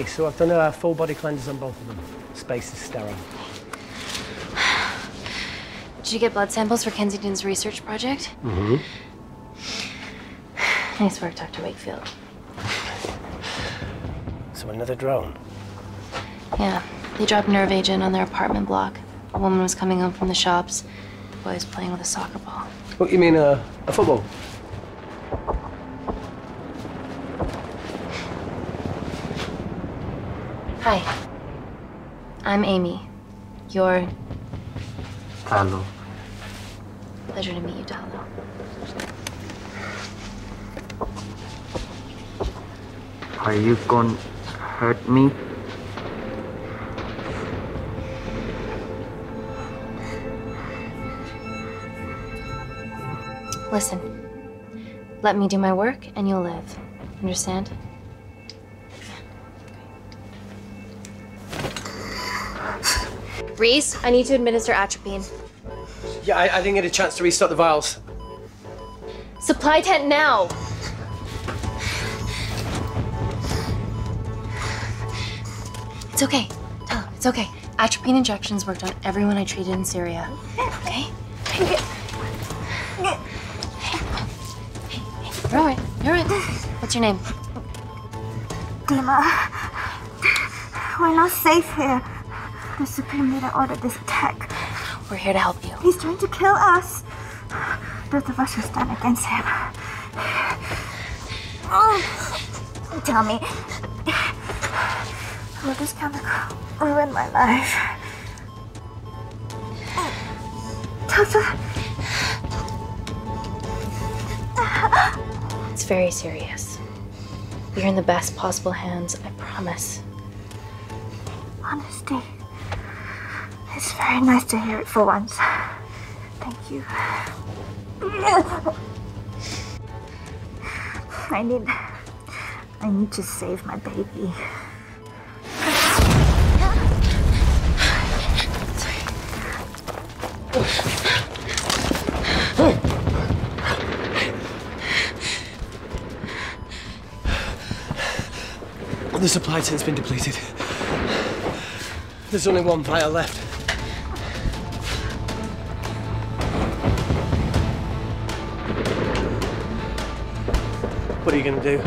Okay, so I've done a full body cleanse on both of them. Space is sterile. Did you get blood samples for Kensington's research project? Mm-hmm. Nice work, Dr. Wakefield. So another drone. Yeah, they dropped nerve agent on their apartment block. A woman was coming home from the shops. The boy was playing with a soccer ball. What, you mean uh, a football? Hi. I'm Amy. You're... Hello. Pleasure to meet you, Talo. Are you gonna hurt me? Listen. Let me do my work and you'll live. Understand? Reese, I need to administer atropine. Yeah, I, I didn't get a chance to restock the vials. Supply tent now! It's okay. Tell him, it's okay. Atropine injections worked on everyone I treated in Syria. Okay? Hey, hey, You're all right. You're all right. What's your name? Dima, we're not safe here. The Supreme Leader ordered this attack. We're here to help you. He's trying to kill us. Both of us will stand against him. Oh, tell me, will this chemical ruin my life? Doctor, It's very serious. You're in the best possible hands, I promise. honesty. Very nice to hear it for once. Thank you. I need. I need to save my baby. The supply tent's been depleted. There's only one vial left. What are you gonna do?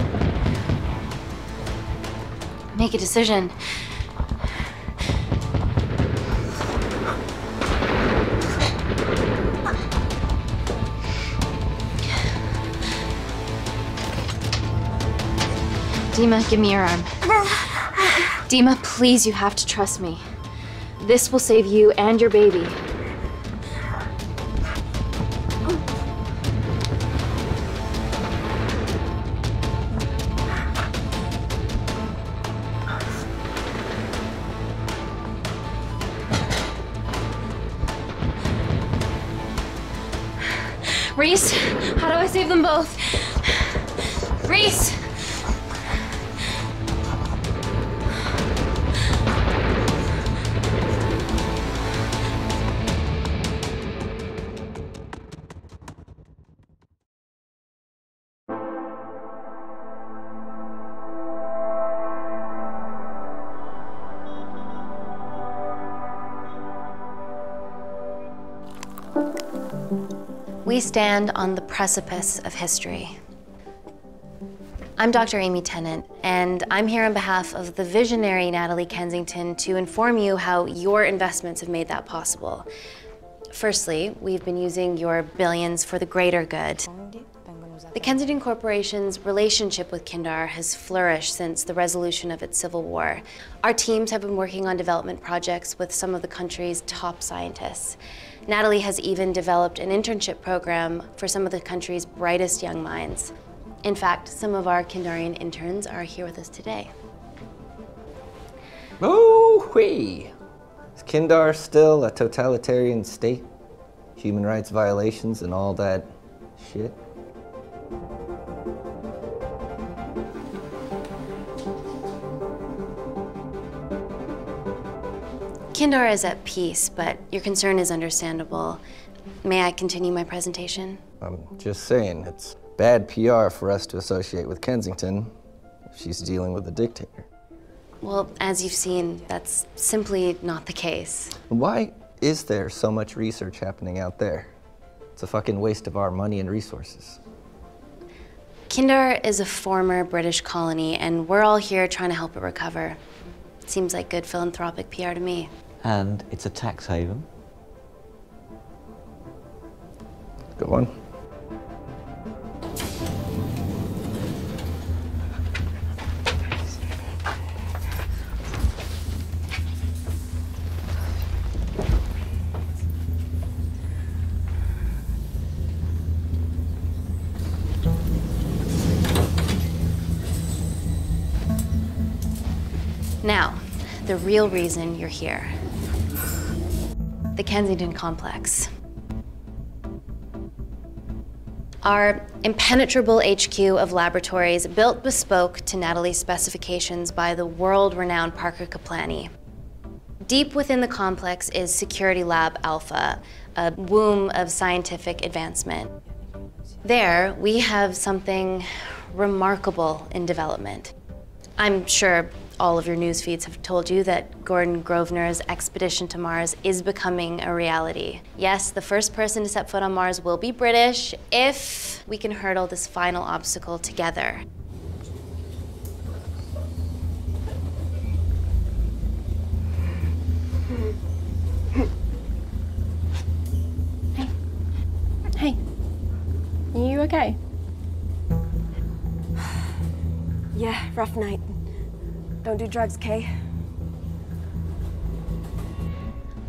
Make a decision. Dima, give me your arm. Dima, please, you have to trust me. This will save you and your baby. Stand on the precipice of history. I'm Dr. Amy Tennant, and I'm here on behalf of the visionary Natalie Kensington to inform you how your investments have made that possible. Firstly, we've been using your billions for the greater good. The Kensington Corporation's relationship with Kindar has flourished since the resolution of its civil war. Our teams have been working on development projects with some of the country's top scientists. Natalie has even developed an internship program for some of the country's brightest young minds. In fact, some of our Kindarian interns are here with us today. Oh, wee! Is Kindar still a totalitarian state? Human rights violations and all that shit? Kindar is at peace, but your concern is understandable. May I continue my presentation? I'm just saying, it's bad PR for us to associate with Kensington if she's dealing with a dictator. Well, as you've seen, that's simply not the case. Why is there so much research happening out there? It's a fucking waste of our money and resources. Kindar is a former British colony, and we're all here trying to help it recover. Seems like good philanthropic PR to me. And it's a tax haven. Good one. Now, the real reason you're here the Kensington Complex. Our impenetrable HQ of laboratories built bespoke to Natalie's specifications by the world renowned Parker Kaplani. Deep within the complex is Security Lab Alpha, a womb of scientific advancement. There, we have something remarkable in development. I'm sure all of your news feeds have told you that Gordon Grosvenor's expedition to Mars is becoming a reality. Yes, the first person to set foot on Mars will be British if we can hurdle this final obstacle together. Hey. Hey. Are you okay? Yeah, rough night. Don't do drugs, Kay.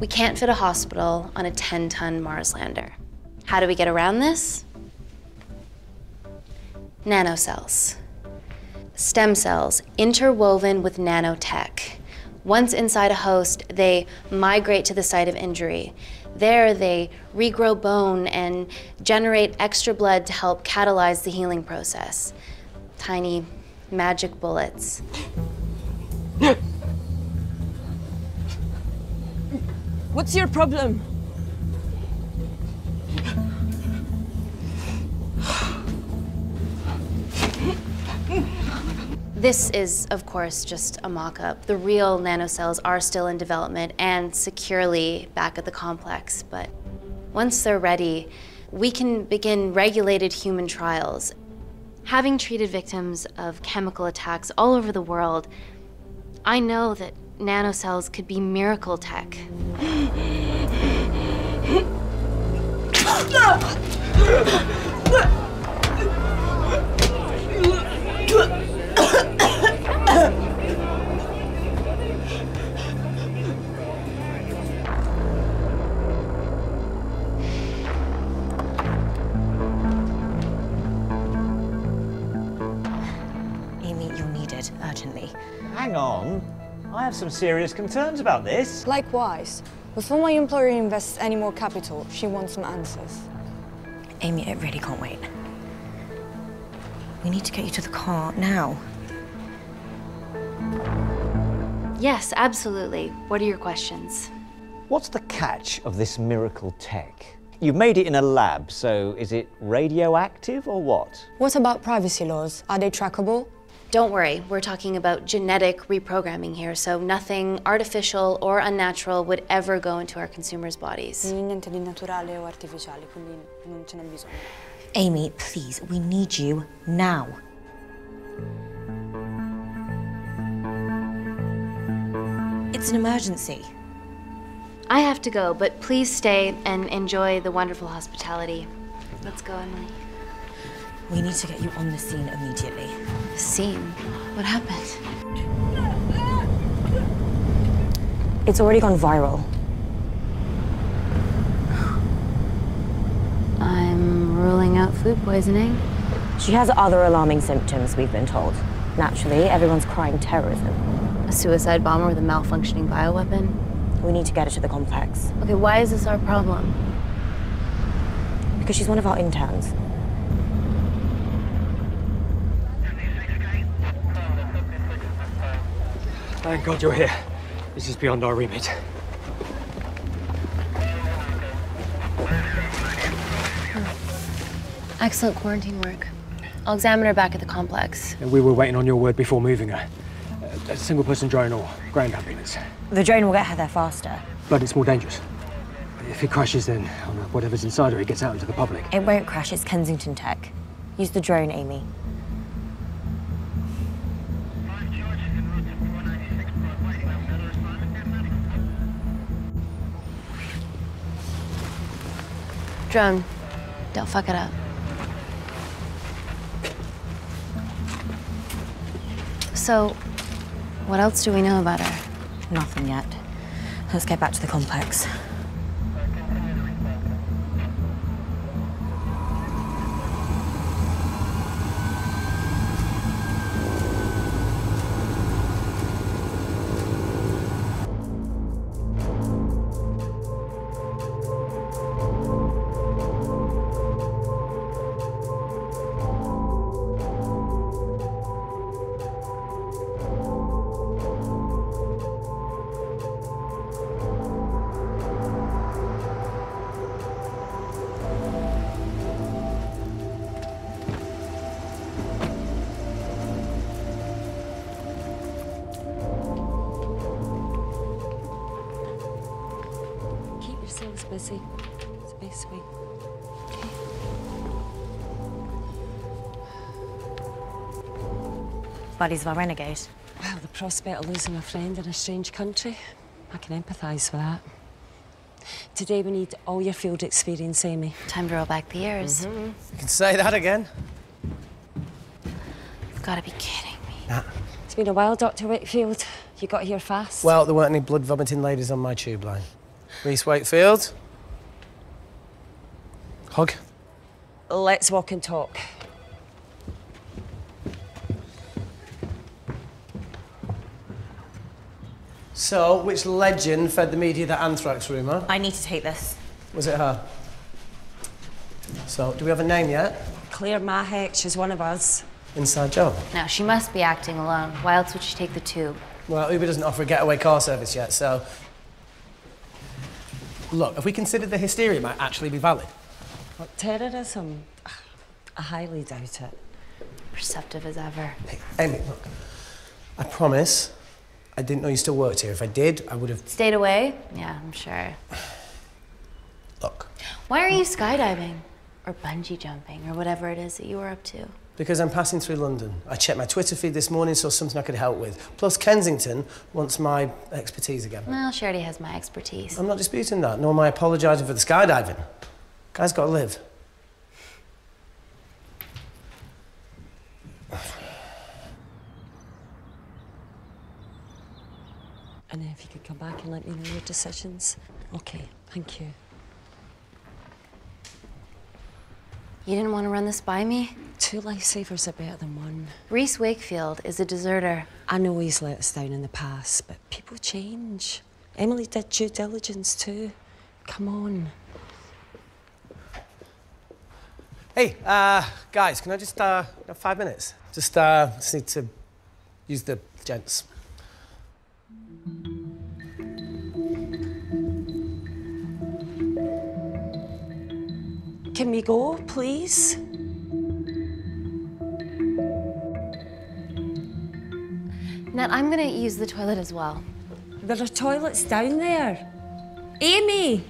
We can't fit a hospital on a 10 ton Mars lander. How do we get around this? Nanocells. Stem cells interwoven with nanotech. Once inside a host, they migrate to the site of injury. There, they regrow bone and generate extra blood to help catalyze the healing process. Tiny magic bullets. What's your problem? This is, of course, just a mock-up. The real nanocells are still in development and securely back at the complex, but once they're ready, we can begin regulated human trials. Having treated victims of chemical attacks all over the world, I know that nanocells could be miracle tech. have some serious concerns about this. Likewise. Before my employer invests any more capital, she wants some answers. Amy, it really can't wait. We need to get you to the car now. Yes, absolutely. What are your questions? What's the catch of this miracle tech? You've made it in a lab, so is it radioactive or what? What about privacy laws? Are they trackable? Don't worry, we're talking about genetic reprogramming here, so nothing artificial or unnatural would ever go into our consumers' bodies. Niente di naturale o artificiale, quindi non ce n'è bisogno. Amy, please, we need you now. It's an emergency. I have to go, but please stay and enjoy the wonderful hospitality. Let's go, Emily. We need to get you on the scene immediately. The scene? What happened? It's already gone viral. I'm ruling out food poisoning. She has other alarming symptoms, we've been told. Naturally, everyone's crying terrorism. A suicide bomber with a malfunctioning bioweapon? We need to get her to the complex. Okay, why is this our problem? Because she's one of our interns. Thank God you're here. This is beyond our remit. Hmm. Excellent quarantine work. I'll examine her back at the complex. We were waiting on your word before moving her. A single person drone or ground ambulance. The drone will get her there faster. But it's more dangerous. If it crashes, then whatever's inside her, it gets out into the public. It won't crash, it's Kensington Tech. Use the drone, Amy. Drone, don't fuck it up. So, what else do we know about her? Nothing yet. Let's get back to the complex. Buddies of our renegade. Well, the prospect of losing a friend in a strange country, I can empathise with that. Today we need all your field experience, Amy. Time to roll back the years. Mm-hmm. You can say that again. You've got to be kidding me. It's been a while, Dr. Whitfield. You got here fast. Well, there weren't any blood vomiting ladies on my tube line. Reese Wakefield. Hug. Let's walk and talk. So, which legend fed the media that anthrax rumour? I need to take this. Was it her? So, do we have a name yet? Claire Mahek, she's one of us. Inside job. Now, she must be acting alone. Why else would she take the tube? Well, Uber doesn't offer a getaway car service yet, so. Look, if we considered the hysteria might actually be valid. What, terrorism? I highly doubt it. Perceptive as ever. Hey, Amy, look. I promise I didn't know you still worked here. If I did, I would have. Stayed away? Yeah, I'm sure. Look, Why are you skydiving? Or bungee jumping, or whatever it is that you were up to? because I'm passing through London. I checked my Twitter feed this morning, saw something I could help with. Plus, Kensington wants my expertise again. Well, she already has my expertise. I'm not disputing that, nor am I apologising for the skydiving. Guy's got to live. And if you could come back and let me know your decisions. Okay, thank you. You didn't want to run this by me? Two lifesavers are better than one. Reese Wakefield is a deserter. I know he's let us down in the past, but people change. Emily did due diligence too. Come on. Hey, uh, guys, can I just uh, have five minutes? Just, uh, just need to use the gents. Can we go, please? Nat, I'm gonna use the toilet as well. There are toilets down there. Amy!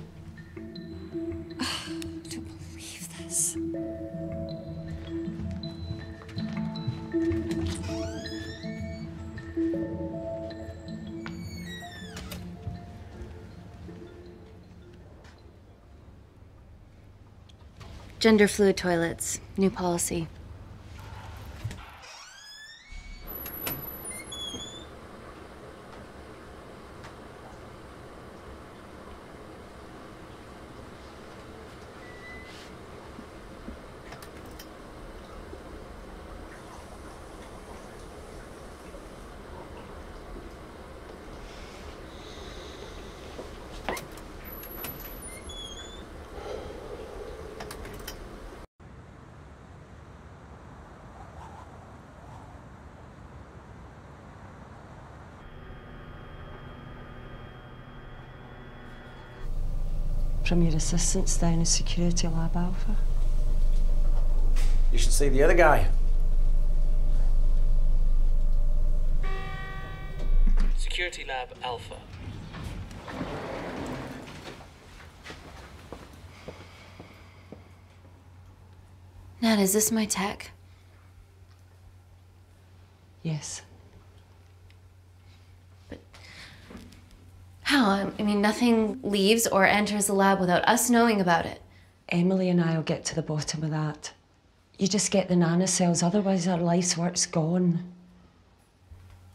Gender fluid toilets, new policy. From your assistants down in Security Lab Alpha. You should see the other guy. Security Lab Alpha. Nat, is this my tech? Yes. How? I mean, nothing leaves or enters the lab without us knowing about it. Emily and I will get to the bottom of that. You just get the nanocells, otherwise our life's work's gone.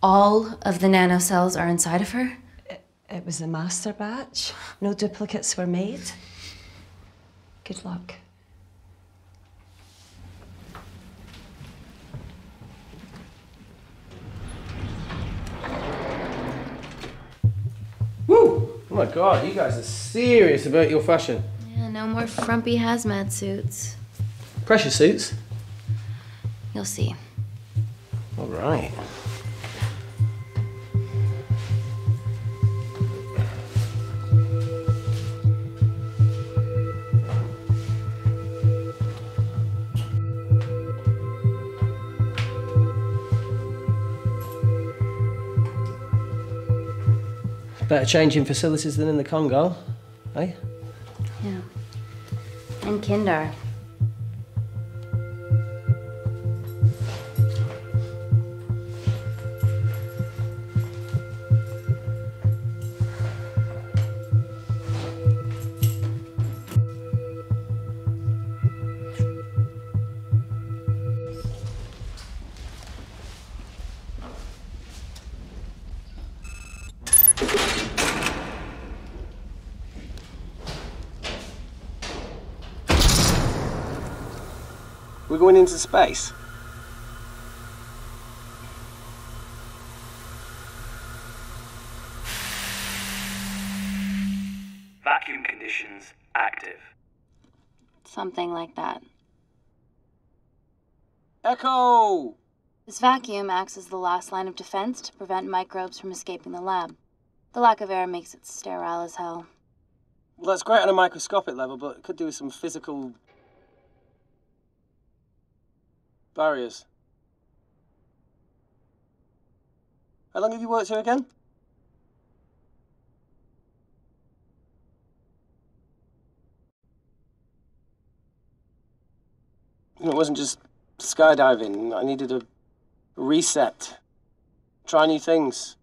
All of the nanocells are inside of her? It, it was a master batch. No duplicates were made. Good luck. My god, you guys are serious about your fashion. Yeah, no more frumpy hazmat suits. Pressure suits? You'll see. All right. Better change in facilities than in the Congo, eh? Yeah. And Kindar. We're going into space. Vacuum conditions active. Something like that. Echo! This vacuum acts as the last line of defense to prevent microbes from escaping the lab. The lack of air makes it sterile as hell. Well, that's great on a microscopic level, but it could do with some physical barriers. How long have you worked here again? It wasn't just skydiving. I needed a reset. Try new things.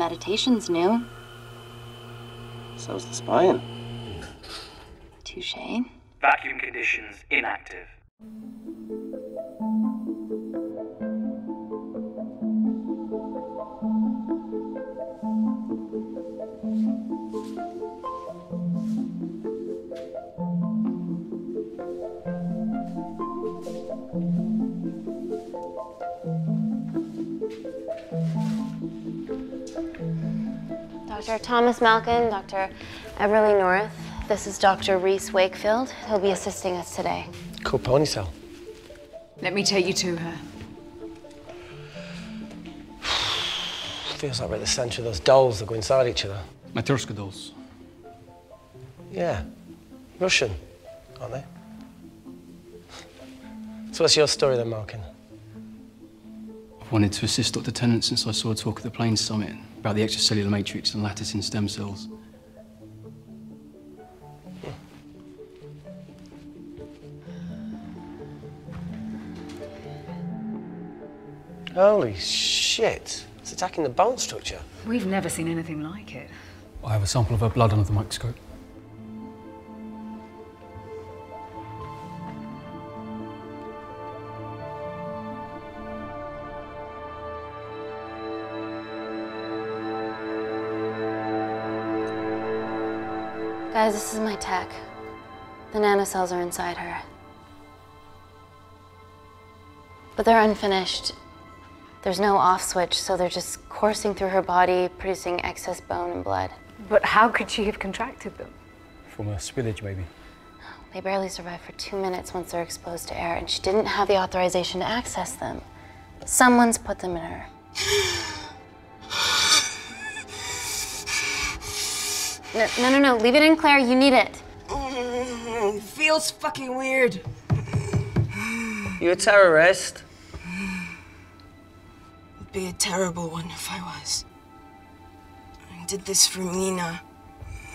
Meditation's new. So's the spine. Touche. Vacuum conditions inactive. Dr. Thomas Malkin, Dr. Everly North. This is Dr. Reese Wakefield. He'll be assisting us today. Cool ponytail. Let me take you to her. Feels like we're at the centre of those dolls that go inside each other. Matryoshka dolls. Yeah. Russian, aren't they? So what's your story then, Malkin? I've wanted to assist Dr. Tennant since I saw a talk at the Plains Summit about the extracellular matrix and lattice in stem cells. Holy shit. It's attacking the bone structure. We've never seen anything like it. I have a sample of her blood under the microscope. Guys, this is my tech. The nanocells are inside her. But they're unfinished. There's no off switch, so they're just coursing through her body, producing excess bone and blood. But how could she have contracted them? from a spillage, maybe. They barely survive for two minutes once they're exposed to air, and she didn't have the authorization to access them. Someone's put them in her. No, no, no, no. Leave it in, Claire. You need it. Mm, feels fucking weird. You a terrorist? Would be a terrible one if I was. I did this for Mina.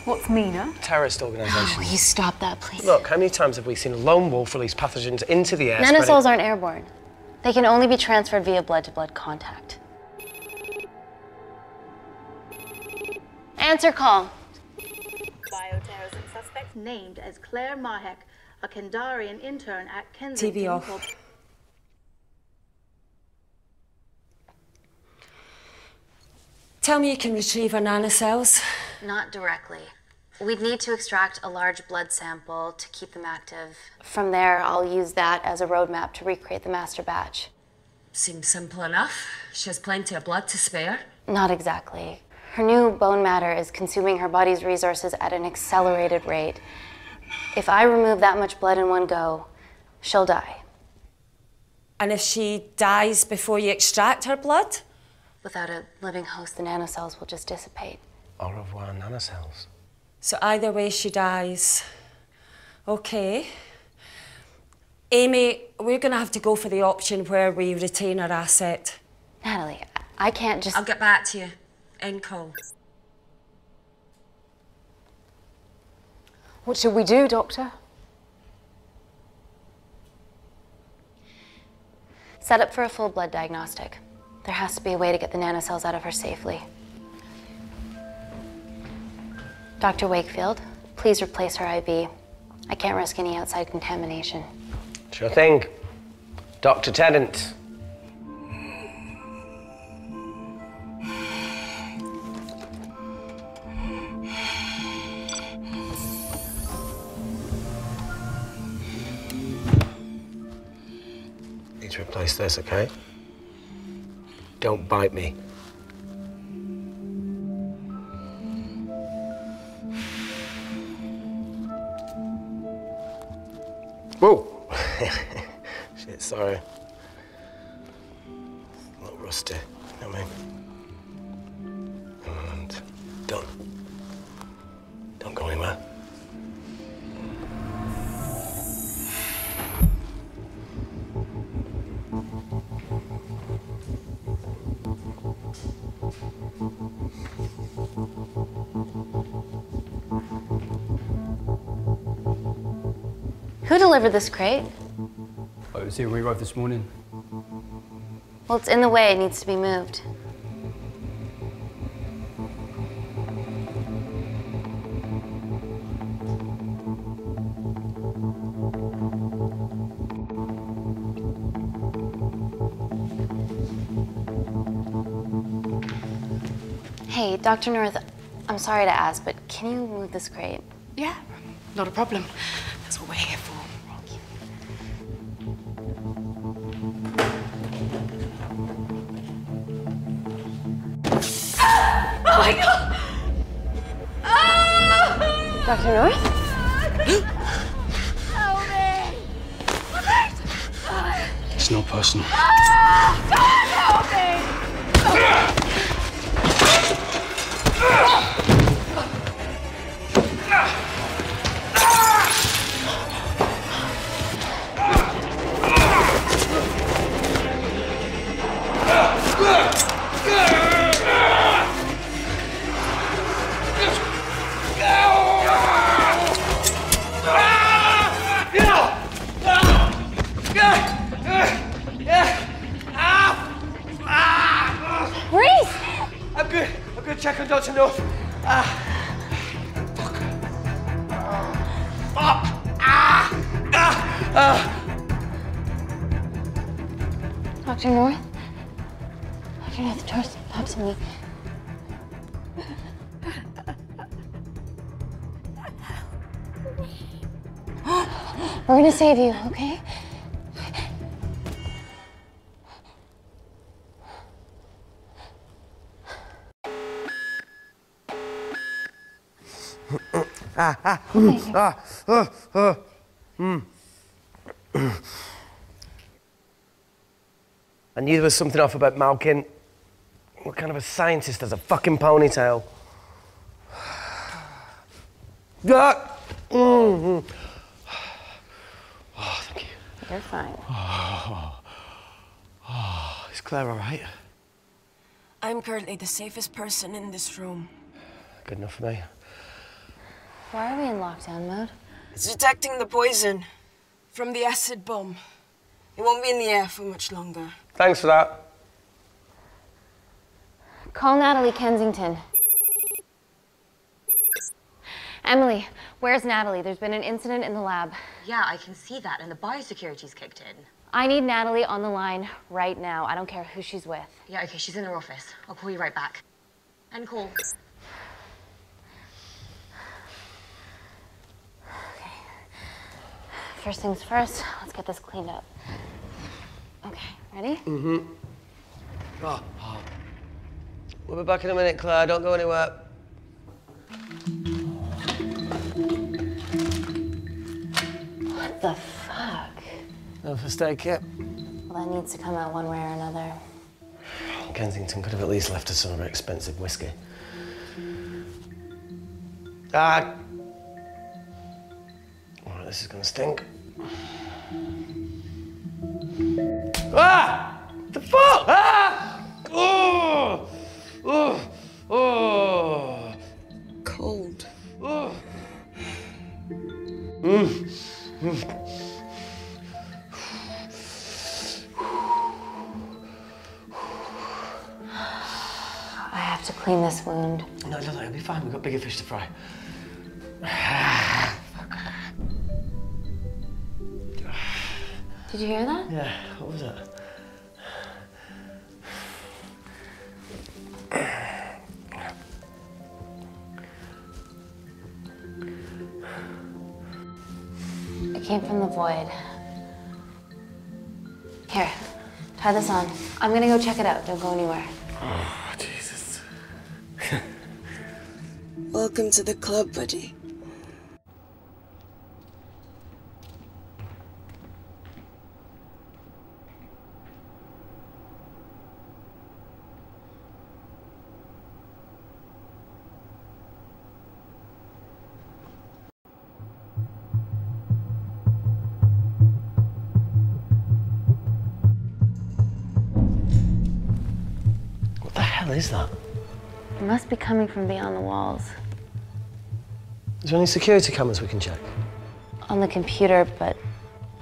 What's Mina? Terrorist organisation. Oh, you stop that, please. Look, how many times have we seen a lone wolf release pathogens into the air? Nanocells spreading- aren't airborne. They can only be transferred via blood-to-blood contact. Answer call. Bioterrorism named as Claire Mahek, a Kindarian intern at Kensington. TV off. Corp- Tell me you can retrieve her nanocells. Not directly. We'd need to extract a large blood sample to keep them active. From there, I'll use that as a roadmap to recreate the master batch. Seems simple enough. She has plenty of blood to spare. Not exactly. Her new bone matter is consuming her body's resources at an accelerated rate. If I remove that much blood in one go, she'll die. And if she dies before you extract her blood? Without a living host, the nanocells will just dissipate. Au revoir, nanocells. So either way, she dies. Okay. Amy, we're going to have to go for the option where we retain our asset. Natalie, I can't just. I'll get back to you. End call. What should we do, Doctor? Set up for a full blood diagnostic. There has to be a way to get the nanocells out of her safely. Dr. Wakefield, please replace her IV. I can't risk any outside contamination. Sure thing. Dr. Tennant. To replace this, okay? Don't bite me. Whoa! Shit, sorry. A little rusty. You know what I mean? And don't. Don't go anywhere. Who delivered this crate? Oh, I was here when we arrived this morning. Well, it's in the way. It needs to be moved. Hey, Dr. North, I'm sorry to ask, but can you move this crate? Yeah, not a problem. That's what we're here for. Oh my god! Ah! Dr. North? It's not personal. God help me! Reese! On Dr. North. Ah. Fuck. Fuck. Ah. Ah. Ah. Dr. North? Dr. North, trust Pops and me. We're gonna save you, okay? Ah, ah, mm, ah, ah, ah. Mm. I knew there was something off about Malkin. What kind of a scientist has a fucking ponytail? Ah! Mm. Oh, thank you. You're fine. Oh, oh, is Claire all right? I'm currently the safest person in this room. Good enough for me. Why are we in lockdown mode? It's detecting the poison from the acid bomb. It won't be in the air for much longer. Thanks for that. Call Natalie Kensington. Emily, where's Natalie? There's been an incident in the lab. Yeah, I can see that, and the biosecurity's kicked in. I need Natalie on the line right now. I don't care who she's with. Yeah, okay, she's in her office. I'll call you right back. End call. First things first, let's get this cleaned up. Okay, ready? Mm-hmm. Oh, oh. We'll be back in a minute, Claire. Don't go anywhere. What the fuck? No first aid. Well, that needs to come out one way or another. Kensington could have at least left us some of her expensive whiskey. Ah! Alright, this is gonna stink. Fish to fry. Did you hear that? Yeah, what was that? It came from the void. Here, tie this on. I'm gonna go check it out. Don't go anywhere. Welcome to the club, buddy. What the hell is that? It must be coming from beyond the walls. Is there any security cameras we can check? On the computer, but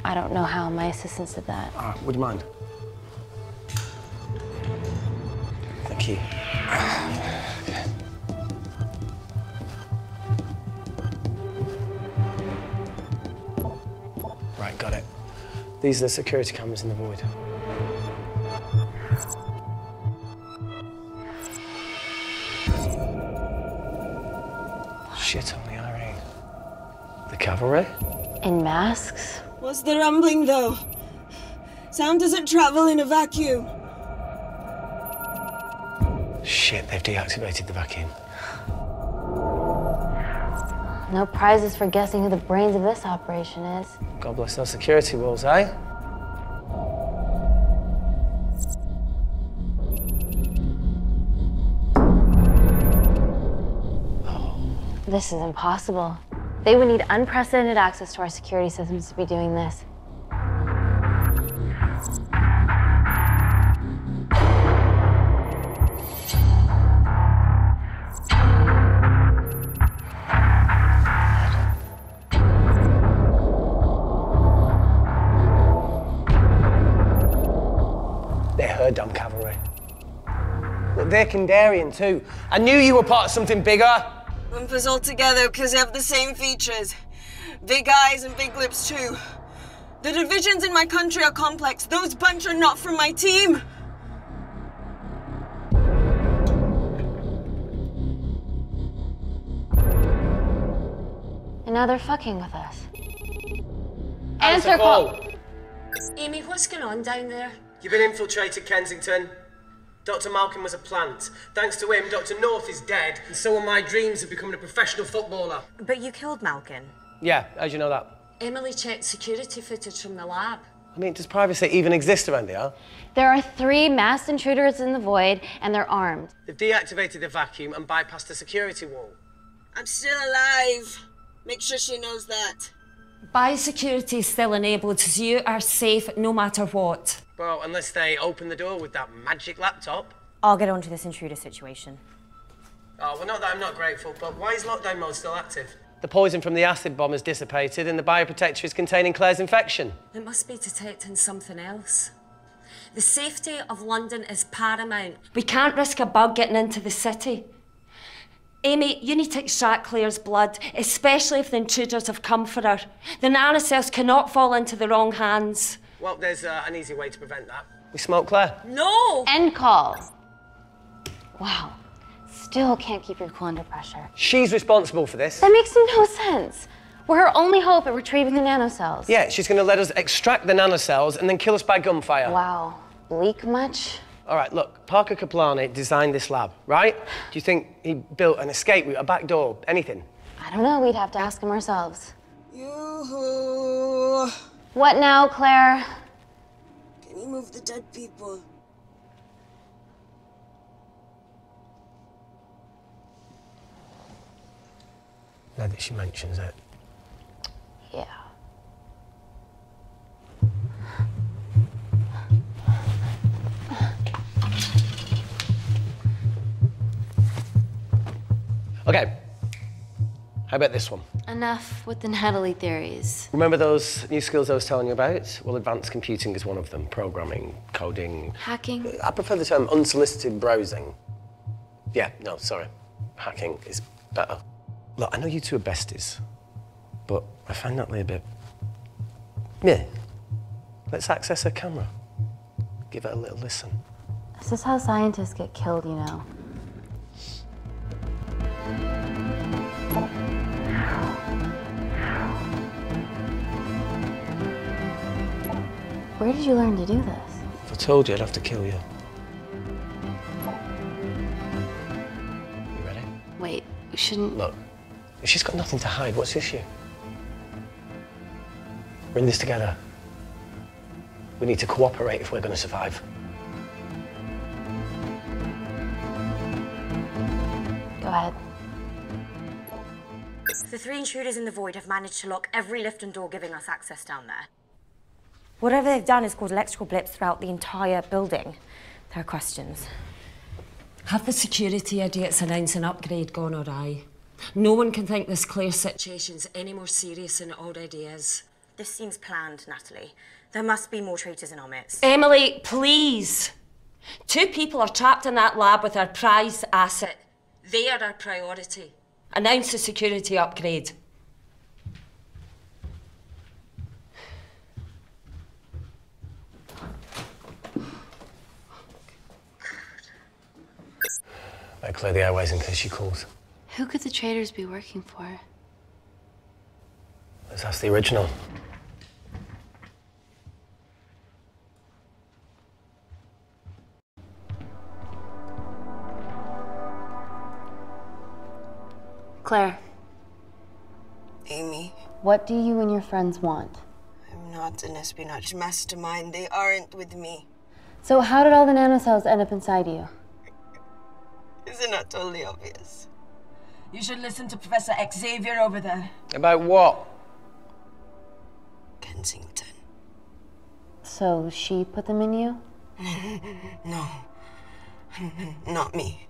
I don't know how. My assistants did that. Right, would you mind? Thank you. Right, got it. These are the security cameras in the void. Cavalry? In masks? What's the rumbling, though? Sound doesn't travel in a vacuum. Shit, they've deactivated the vacuum. No prizes for guessing who the brains of this operation is. God bless those security walls, eh? This is impossible. They would need unprecedented access to our security systems to be doing this. They're her dumb cavalry. Look, they're Kindarian too. I knew you were part of something bigger. Lump us all together because they have the same features. Big eyes and big lips, too. The divisions in my country are complex. Those bunch are not from my team. And now they're fucking with us. Answer Answer call. Amy, what's going on down there? You've been infiltrated, Kensington. Dr. Malkin was a plant. Thanks to him, Dr. North is dead, and so are my dreams of becoming a professional footballer. But you killed Malkin. Yeah, how'd you know that? Emily checked security footage from the lab. I mean, does privacy even exist around here? There are three masked intruders in the void, and they're armed. They've deactivated the vacuum and bypassed the security wall. I'm still alive. Make sure she knows that. Biosecurity is still enabled, so you are safe no matter what. Well, unless they open the door with that magic laptop. I'll get onto this intruder situation. Oh, well, not that I'm not grateful, but why is lockdown mode still active? The poison from the acid bomb has dissipated and the bioprotector is containing Claire's infection. It must be detecting something else. The safety of London is paramount. We can't risk a bug getting into the city. Amy, you need to extract Claire's blood, especially if the intruders have come for her. The nanocells cannot fall into the wrong hands. Well, there's uh, an easy way to prevent that. We smoke Claire. No! End call. Wow. Still can't keep your cool under pressure. She's responsible for this. That makes no sense. We're her only hope at retrieving the nanocells. Yeah, she's going to let us extract the nanocells and then kill us by gunfire. Wow. Bleak much? All right, look, Parker Kaplani designed this lab, right? Do you think he built an escape route, a back door, anything? I don't know. We'd have to ask him ourselves. Yoo-hoo. What now, Claire? Can you move the dead people? Now that she mentions it. Yeah. Okay. How about this one? Enough with the Natalie theories. Remember those new skills I was telling you about? Well, advanced computing is one of them. Programming, coding. Hacking? I prefer the term unsolicited browsing. Yeah, no, sorry. Hacking is better. Look, I know you two are besties, but I find Natalie a bit. Yeah. Let's access her camera. Give it a little listen. This is how scientists get killed, you know. Where did you learn to do this? If I told you, I'd have to kill you. You ready? Wait, we shouldn't. Look, if she's got nothing to hide, what's the issue? We're in this together. We need to cooperate if we're going to survive. Ahead. The three intruders in the void have managed to lock every lift and door giving us access down there. Whatever they've done has caused electrical blips throughout the entire building. There are questions. Have the security idiots announced an upgrade gone awry? No one can think this Claire situation's any more serious than it already is. This seems planned, Natalie. There must be more traitors in our midst. Emily, please. Two people are trapped in that lab with our prized asset. They are our priority. Announce the security upgrade. I clear the airways in case she calls. Who could the traders be working for? Let's ask the original. Claire, Amy, what do you and your friends want? I'm not an espionage mastermind. They aren't with me. So, how did all the nanocells end up inside you? Is it not totally obvious? You should listen to Professor Xavier over there. About what? Kensington. So, she put them in you? no. Not me.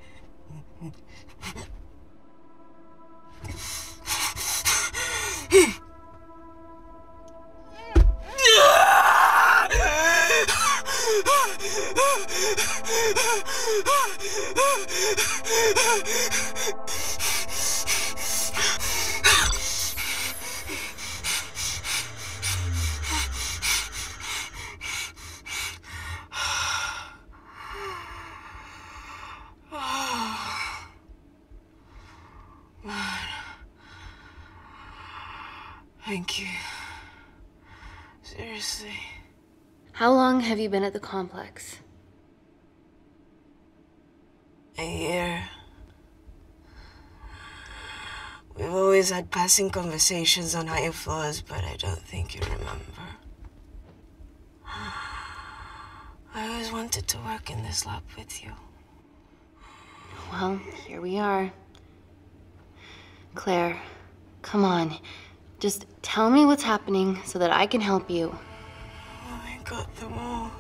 Have you been at the complex? A year. We've always had passing conversations on higher floors, but I don't think you remember. I always wanted to work in this lab with you. Well, here we are. Claire, come on. Just tell me what's happening so that I can help you. I got them all.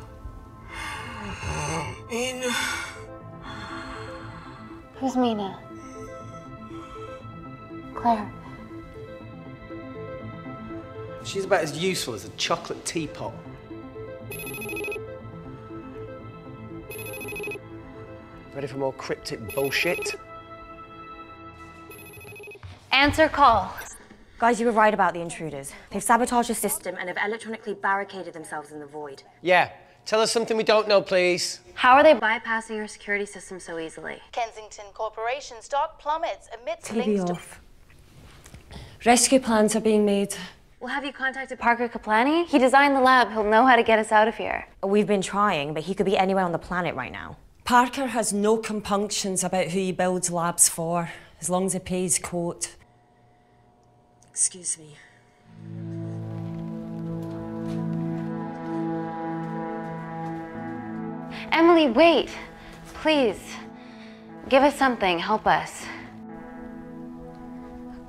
Mina. Who's Mina? Claire. She's about as useful as a chocolate teapot. Ready for more cryptic bullshit? Answer call. Guys, you were right about the intruders. They've sabotaged the system and have electronically barricaded themselves in the void. Yeah. Tell us something we don't know, please. How are they bypassing our security system so easily? Kensington Corporation stock plummets amidst TV links to off. Rescue plans are being made. Well, have you contacted Parker Kaplani? He designed the lab. He'll know how to get us out of here. We've been trying, but he could be anywhere on the planet right now. Parker has no compunctions about who he builds labs for, as long as he pays court. Excuse me. Emily, wait. Please. Give us something. Help us.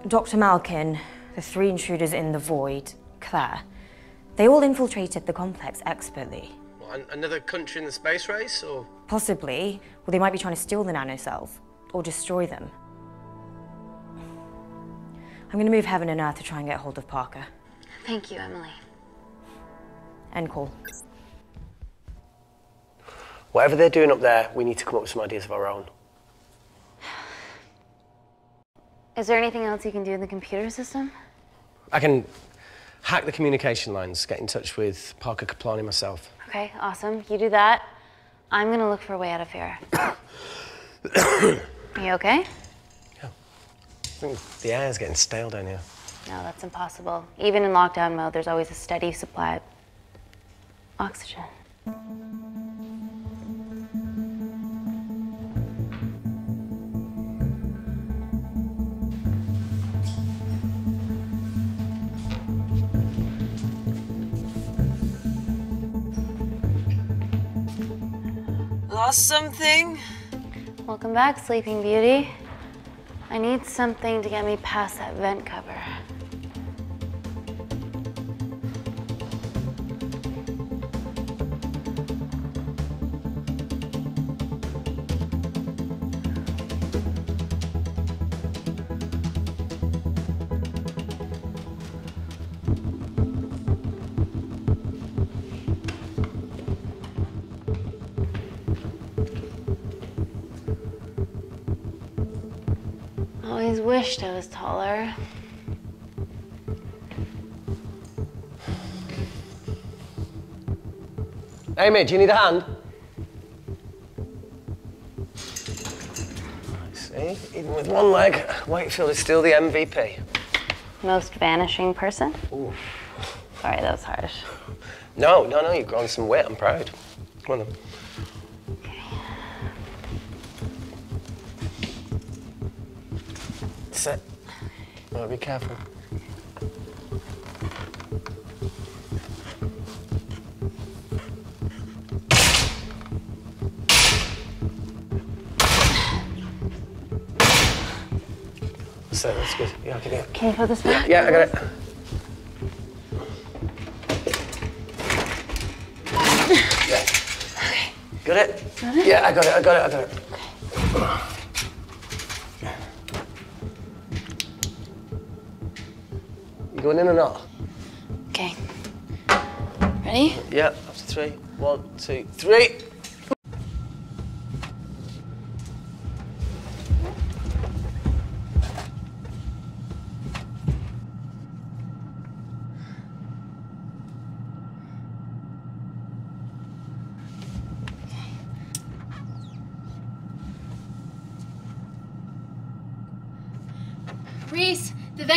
Dr. Malkin, the three intruders in the void, Claire, they all infiltrated the complex expertly. What, an- another country in the space race, or? Possibly, well, they might be trying to steal the nanocells or destroy them. I'm going to move heaven and earth to try and get hold of Parker. Thank you, Emily. End call. Whatever they're doing up there, we need to come up with some ideas of our own. Is there anything else you can do in the computer system? I can hack the communication lines, get in touch with Parker Kaplani myself. Okay, awesome. You do that. I'm gonna look for a way out of here. you okay? I think the air's getting stale down here. No, that's impossible. Even in lockdown mode, there's always a steady supply of oxygen. Lost something? Welcome back, Sleeping Beauty. I need something to get me past that vent cover. Wished I was taller. Amy, do you need a hand? See, even with one leg, Wakefield is still the MVP. Most vanishing person? Sorry, that was harsh. No, no, no, you've grown some weight. I'm proud. Come on then. Sit. Oh, be careful. Sit, that's good. Yeah, can you? Can you put this back? Yeah, I got it. Yeah. Got it? Got it? Yeah, I got it, I got it, I got it. You going in or not? Okay. Ready? Yeah, after three. One, two, three.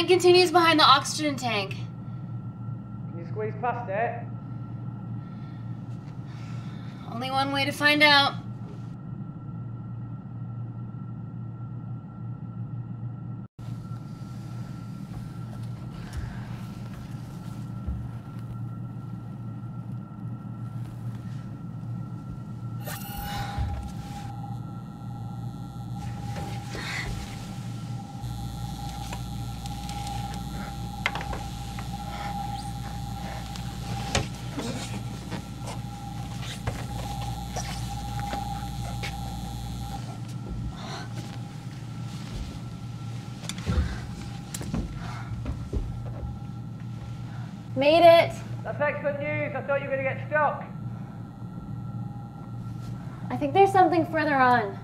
Vent continues behind the oxygen tank. Can you squeeze past it? Only one way to find out. Made it. That's excellent news. I thought you were going to get stuck. I further on.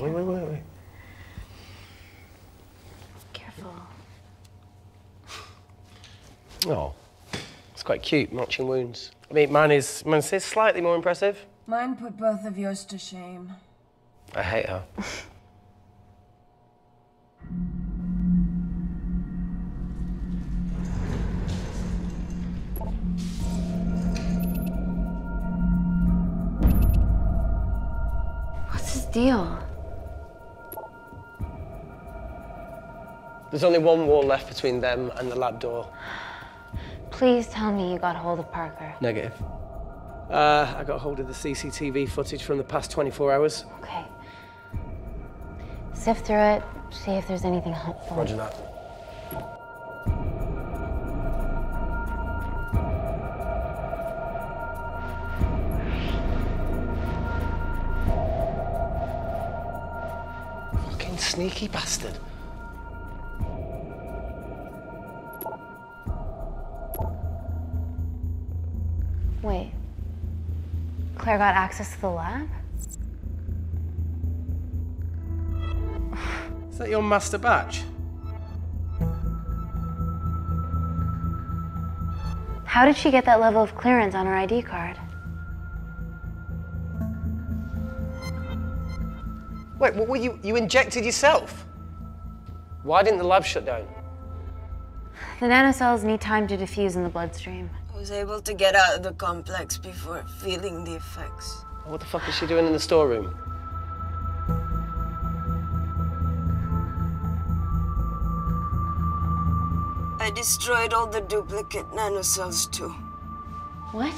Wait, wait, wait, wait. Careful. Oh, it's quite cute, matching wounds. I mean, mine is, mine is slightly more impressive. Mine put both of yours to shame. I hate her. What's his deal? There's only one wall left between them and the lab door. Please tell me you got hold of Parker. Negative. Uh, I got hold of the CCTV footage from the past 24 hours. Okay. Sift through it, see if there's anything helpful. Roger that. Fucking sneaky bastard. Got access to the lab? Is that your master batch? How did she get that level of clearance on her ID card? Wait, what were you? You injected yourself? Why didn't the lab shut down? The nanocells need time to diffuse in the bloodstream. I was able to get out of the complex before feeling the effects. What the fuck is she doing in the storeroom? I destroyed all the duplicate nanocells too. What?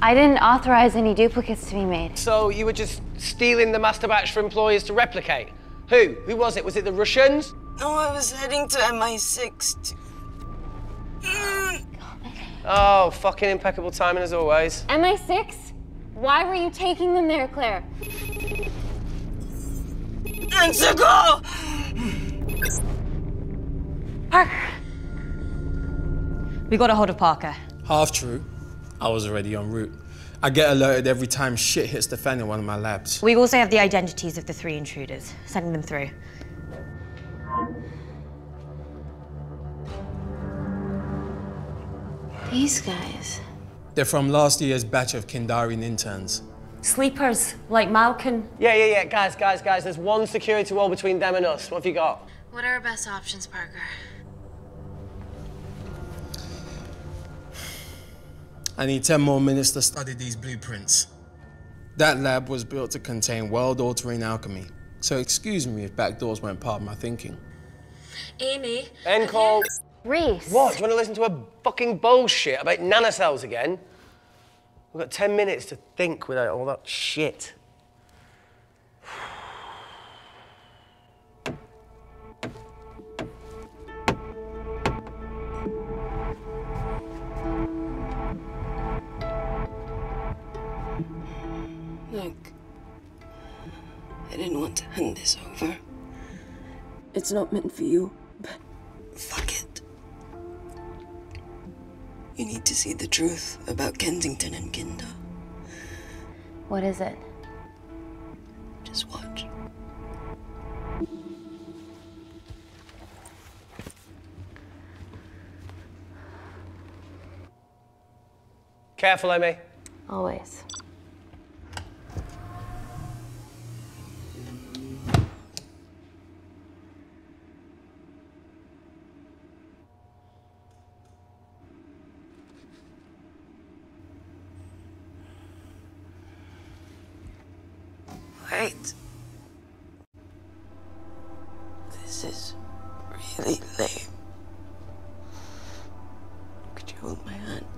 I didn't authorize any duplicates to be made. So you were just stealing the master batch for employers to replicate? Who? Who was it? Was it the Russians? No, I was heading to MI6 to... Oh, fucking impeccable timing as always. MI6? Why were you taking them there, Claire? Enzuko! Parker. We got a hold of Parker. Half true. I was already en route. I get alerted every time shit hits the fan in one of my labs. We also have the identities of the three intruders. Sending them through. These guys. They're from last year's batch of Kindarian interns. Sleepers, like Malkin. Yeah, yeah, yeah. Guys, guys, guys, there's one security wall between them and us. What have you got? What are our best options, Parker? I need 10 more minutes to study these blueprints. That lab was built to contain world-altering alchemy. So excuse me if backdoors weren't part of my thinking. Amy. End call. Reese. What? Do you want to listen to a fucking bullshit about nanocells again? We've got 10 minutes to think without all that shit. Look, I didn't want to hand this over. It's not meant for you, but fuck it. You need to see the truth about Kensington and Kindar. What is it? Just watch. Careful, Amy. Always. Is really lame. Could you hold my hand?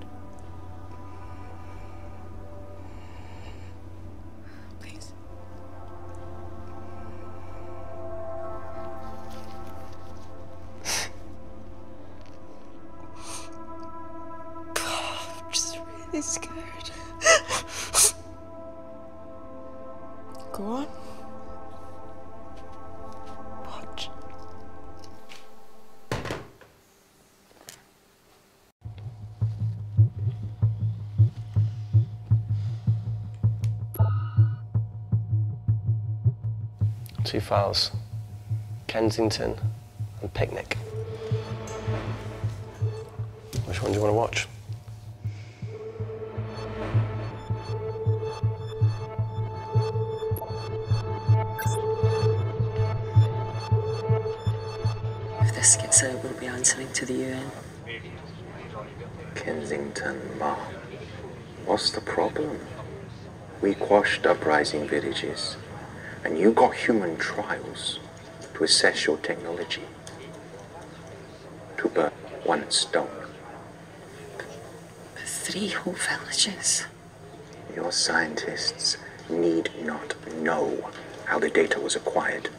Files Kensington and Picnic. Which one do you want to watch? If this gets out, we'll be answering to the UN. Kensington, Ma. What's the problem? We quashed uprising villages, and you got human trials to assess your technology. To burn one stone. Three whole villages. Your scientists need not know how the data was acquired.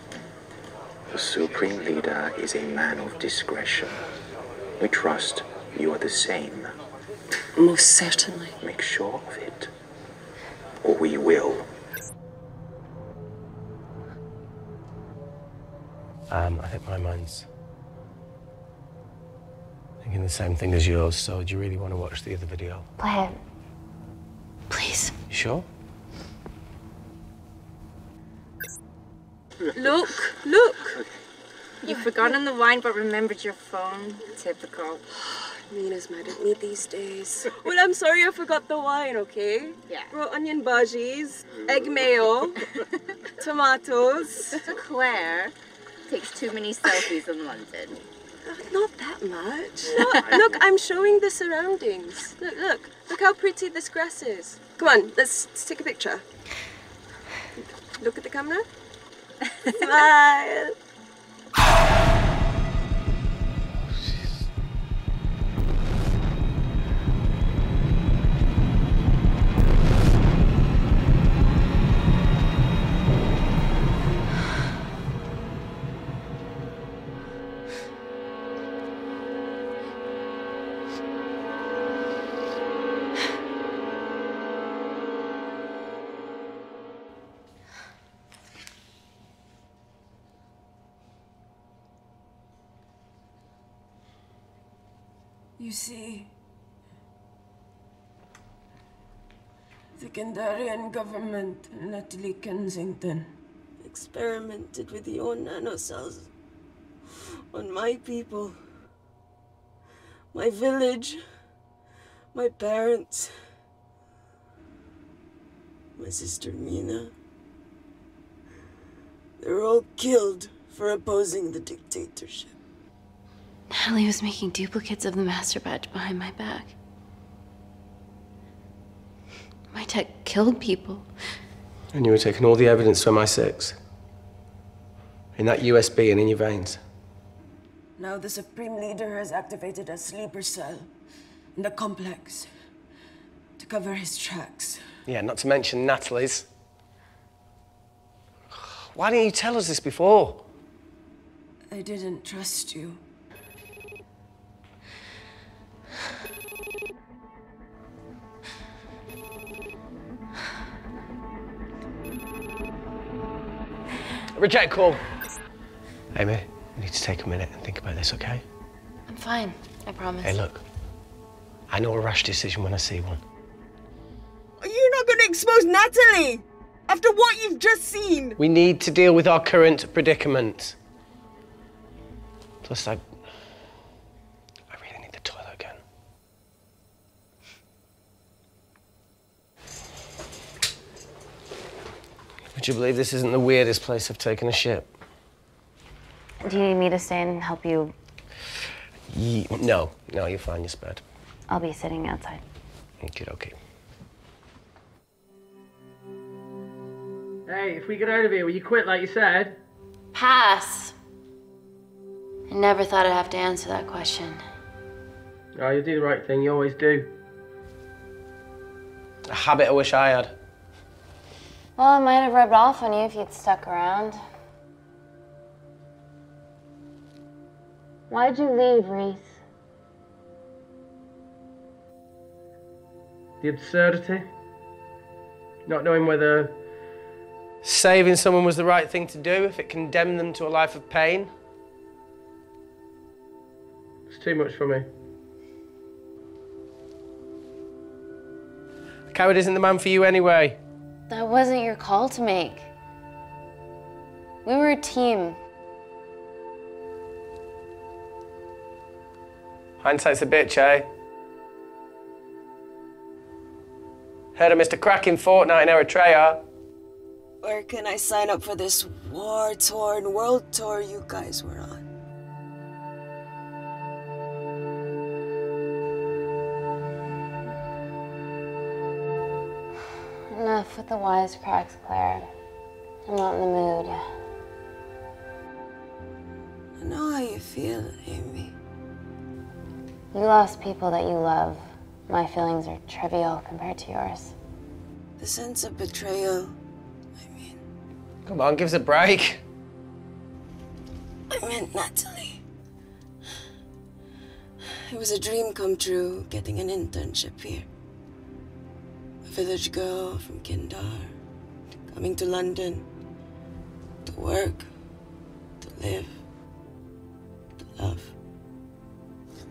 The Supreme Leader is a man of discretion. We trust you are the same. Most certainly. Make sure of it. Or we will. Think my mind's thinking the same thing as yours, so do you really want to watch the other video? Play it. Please. You sure? Look, look. You've forgotten the wine but remembered your phone. Typical. Mina's mad at me these days. Well, I'm sorry I forgot the wine, okay? Yeah. Raw onion bhajis, egg mayo, tomatoes. Claire takes too many selfies in London. Not that much. Look, look, I'm showing the surroundings. Look, look, look how pretty this grass is. Come on, let's, let's take a picture. Look at the camera. Smile. You see, the Kindarian government Natalie Kensington experimented with your nanocells on my people, my village, my parents, my sister Mina. They were all killed for opposing the dictatorship. Natalie was making duplicates of the master batch behind my back. My tech killed people. And you were taking all the evidence from MI6? In that USB and in your veins? Now the Supreme Leader has activated a sleeper cell in the complex to cover his tracks. Yeah, not to mention Natalie's. Why didn't you tell us this before? I didn't trust you. Reject call. Amy, we need to take a minute and think about this, okay? I'm fine, I promise. Hey, look. I know a rash decision when I see one. Are you not going to expose Natalie? After what you've just seen? We need to deal with our current predicament. Plus, I. I really need the toilet again. Would you believe this isn't the weirdest place I've taken a ship? Do you need me to stay and help you? Ye- no, no, you're fine, you're spared. I'll be sitting outside. Okay, okay. Hey, if we get out of here, will you quit like you said? Pass. I never thought I'd have to answer that question. Oh, you do the right thing, you always do. A habit I wish I had. Well, it might have rubbed off on you if you'd stuck around. Why'd you leave, Reese? The absurdity. Not knowing whether Saving someone was the right thing to do if it condemned them to a life of pain. it's too much for me. Coward isn't the man for you anyway. That wasn't your call to make. We were a team. Hindsight's a bitch, eh? Heard of Mr. Cracking Fortnite in Eritrea? Where can I sign up for this war torn world tour you guys were on? Enough with the wisecracks, Claire. I'm not in the mood. I know how you feel, Amy. You lost people that you love. My feelings are trivial compared to yours. The sense of betrayal. I mean. Come on, give us a break. I meant Natalie. It was a dream come true getting an internship here. Village girl from Kindar, coming to London to work, to live, to love.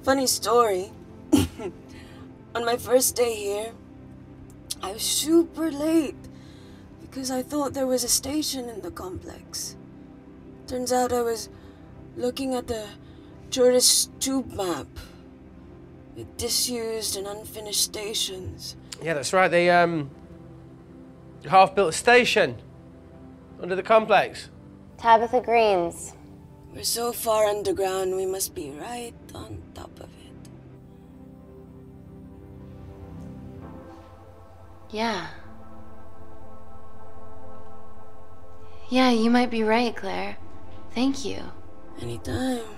Funny story. On my first day here, I was super late because I thought there was a station in the complex. Turns out I was looking at the tourist tube map with disused and unfinished stations. Yeah, that's right. They um half-built station under the complex. Tabitha Greens. We're so far underground, we must be right on top of it. Yeah. Yeah, you might be right, Claire. Thank you. Anytime.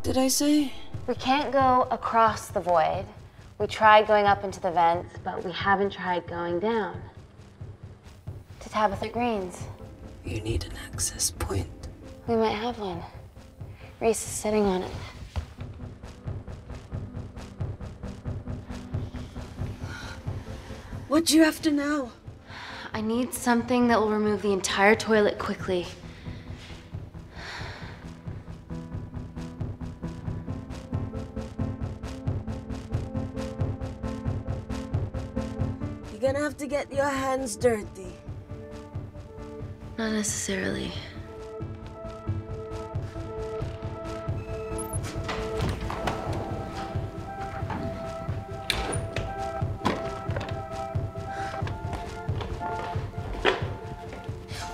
What did I say? We can't go across the void. We tried going up into the vents, but we haven't tried going down. To Tabitha Greens. You need an access point. We might have one. Reese is sitting on it. What do you have to know? I need something that will remove the entire toilet quickly. Get your hands dirty. Not necessarily.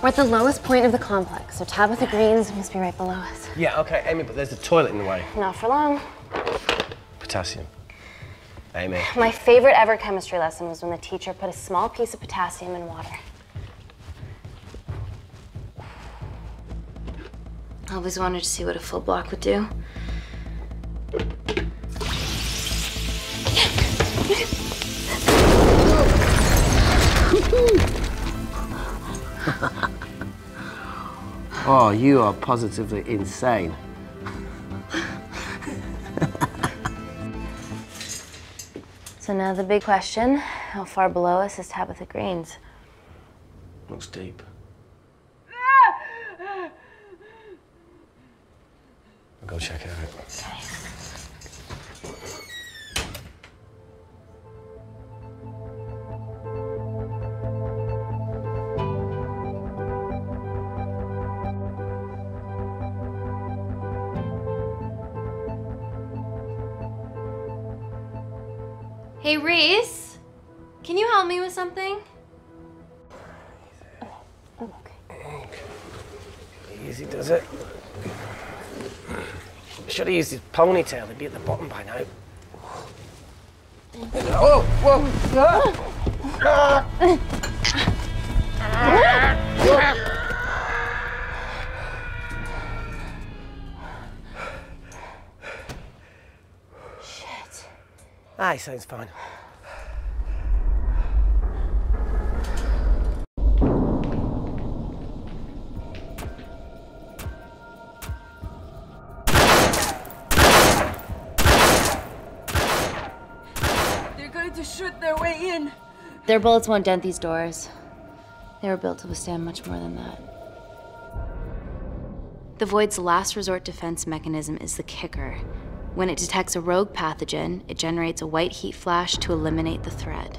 We're at the lowest point of the complex, so Tabitha Greens must be right below us. Yeah, okay, Amy, but there's a toilet in the way. Not for long. Potassium. Amy. My favorite ever chemistry lesson was when the teacher put a small piece of potassium in water. I always wanted to see what a full block would do. oh, you are positively insane. So now the big question, how far below us is Tabitha Greens? Looks deep. Ah! I'll go check it out. Hey, Reese, can you help me with something? Easy does it. Should have used his ponytail. He'd be at the bottom by now. Oh, whoa! Ah, Ah, he sounds fine. They're going to shoot their way in. Their bullets won't dent these doors. They were built to withstand much more than that. The Void's last resort defense mechanism is the kicker. When it detects a rogue pathogen, it generates a white heat flash to eliminate the threat.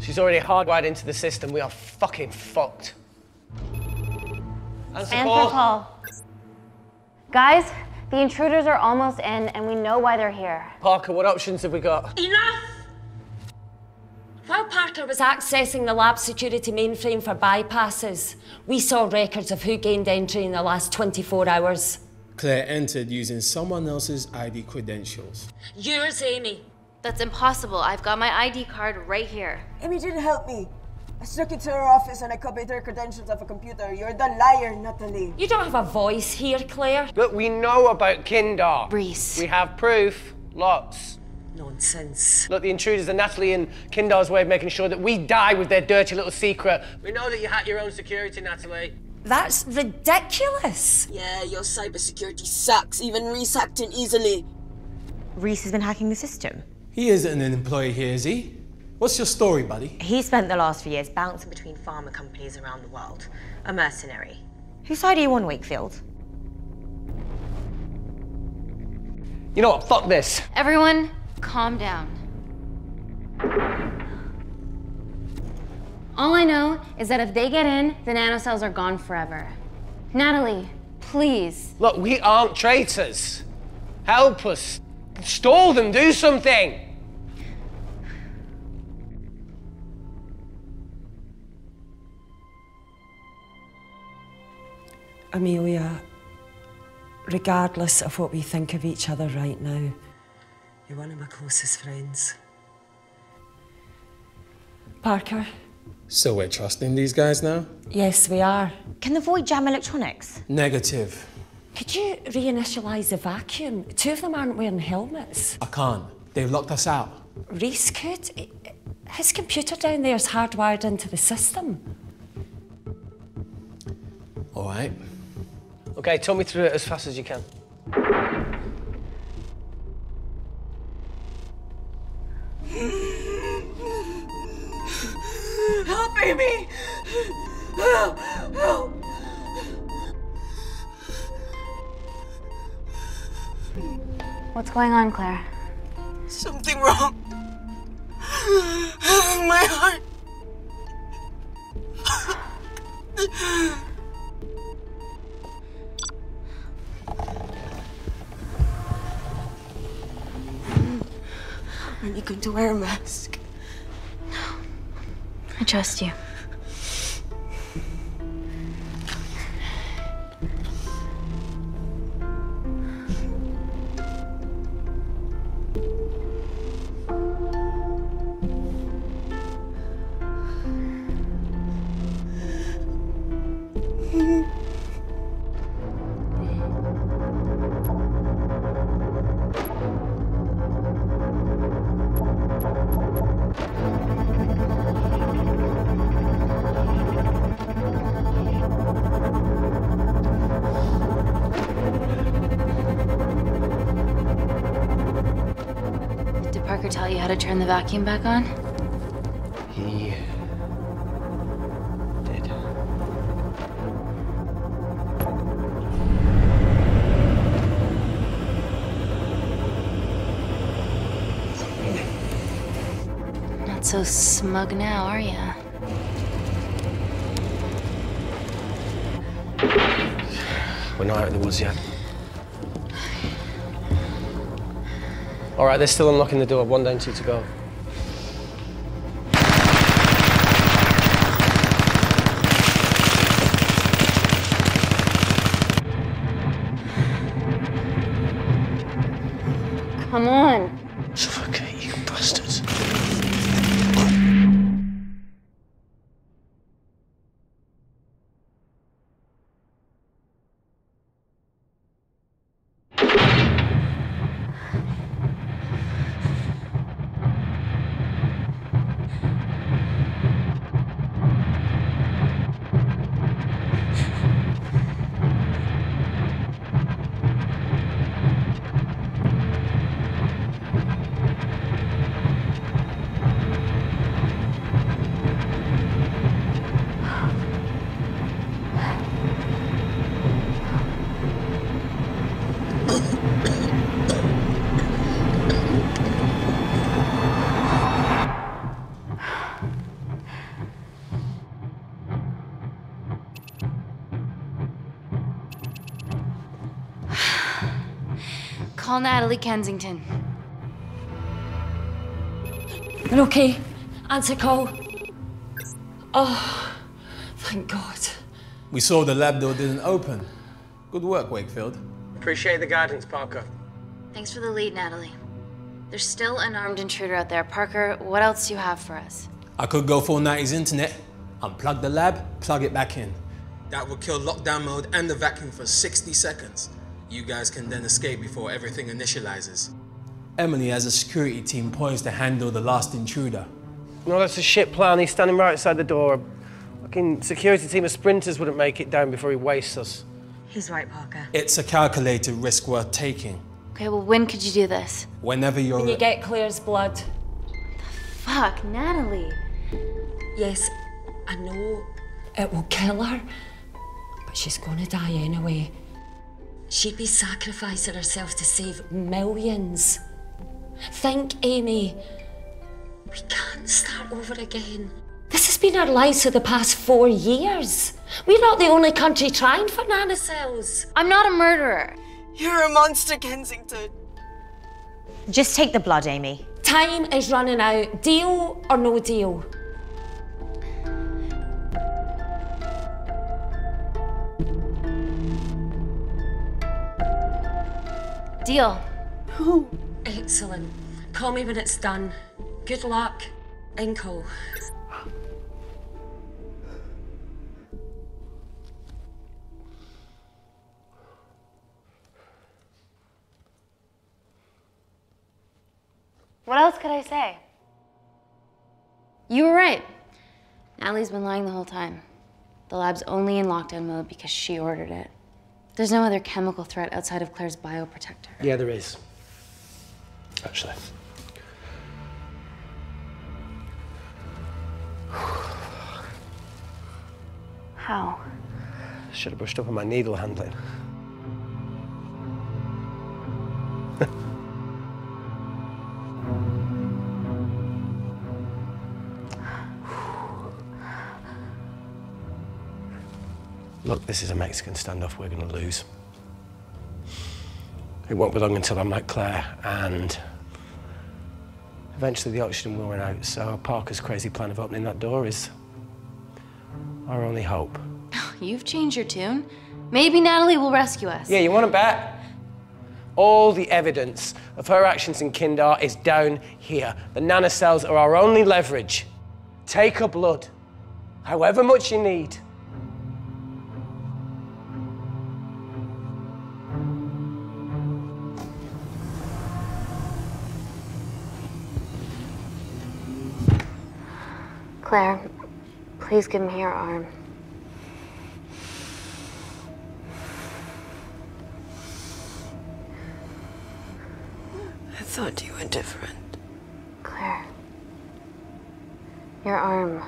She's already hardwired into the system. We are fucking fucked. Answer Answer call. call. Guys, the intruders are almost in, and we know why they're here. Parker, what options have we got? Enough! While Parker was accessing the lab security mainframe for bypasses, we saw records of who gained entry in the last 24 hours. Claire entered using someone else's ID credentials. Yours, Amy. That's impossible. I've got my ID card right here. Amy didn't help me. I snuck into her office and I copied her credentials off a computer. You're the liar, Natalie. You don't have a voice here, Claire. But we know about Kindar. Reese. We have proof. Lots. Nonsense. Look, the intruders are Natalie and Kindar's way of making sure that we die with their dirty little secret. We know that you hack your own security, Natalie. That's ridiculous. Yeah, your cybersecurity sucks. Even Reese hacked in easily. Reese has been hacking the system. He isn't an employee here, is he? What's your story, buddy? He spent the last few years bouncing between pharma companies around the world. A mercenary. Whose side are you on, Wakefield? You know what? Fuck this. Everyone, calm down. All I know is that if they get in, the nanocells are gone forever. Natalie, please. Look, we aren't traitors. Help us. Stall them. Do something. Amelia, regardless of what we think of each other right now, You're one of my closest friends. Parker, So we're trusting these guys now? yes, we are. Can the void jam electronics? Negative. Could you reinitialize the vacuum? Two of them aren't wearing helmets. I can't. They've locked us out. Reese could. His computer down there is hardwired into the system. All right. Okay, talk me through it as fast as you can. Help, Amy! Help! Help! What's going on, Claire? Something wrong. My heart. Are you going to wear a mask? No. I trust you. Vacuum back on? He did. Not so smug now, are you? We're not out of the woods yet. All right, they're still unlocking the door. One down, two to go. Come Call Natalie Kensington. They're okay. Answer call. Oh, thank God. We saw the lab door didn't open. Good work, Wakefield. Appreciate the guidance, Parker. Thanks for the lead, Natalie. There's still an armed intruder out there. Parker, what else do you have for us? I could go full 90s internet, unplug the lab, plug it back in. That would kill lockdown mode and the vacuum for 60 seconds. You guys can then escape before everything initializes. Emily has a security team poised to handle the last intruder. No, that's a shit plan. He's standing right outside the door. Fucking security team of sprinters wouldn't make it down before he wastes us. He's right, Parker. It's a calculated risk worth taking. Okay, well, when could you do this? Whenever you're. When you get Claire's blood. The fuck, Natalie. Yes, I know. It will kill her, but she's gonna die anyway. She'd be sacrificing herself to save millions. Think, Amy. We can't start over again. This has been our lives for the past four years. We're not the only country trying for nanocells. I'm not a murderer. You're a monster, Kensington. Just take the blood, Amy. Time is running out. Deal or no deal? Deal. Excellent. Call me when it's done. Good luck. Inco. What else could I say? You were right. Natalie's been lying the whole time. The lab's only in lockdown mode because she ordered it. There's no other chemical threat outside of Claire's bioprotector. Yeah, there is. Actually. How? Should have brushed up on my needle handling. Look, this is a Mexican standoff we're going to lose. It won't be long until I'm like Claire, and eventually the oxygen will run out, so Parker's crazy plan of opening that door is our only hope. You've changed your tune. Maybe Natalie will rescue us. Yeah, you want to bet? All the evidence of her actions in Kindar is down here. The nanocells are our only leverage. Take her blood, however much you need. Claire, please give me your arm. I thought you were different. Claire. Your arm.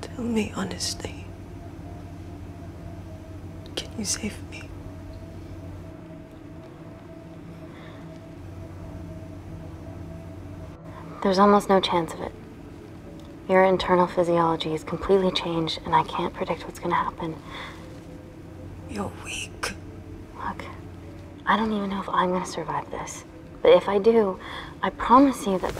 Tell me honestly. Can you save me? There's almost no chance of it. Your internal physiology is completely changed, and I can't predict what's gonna happen. You're weak. Look, I don't even know if I'm gonna survive this. But if I do, I promise you that.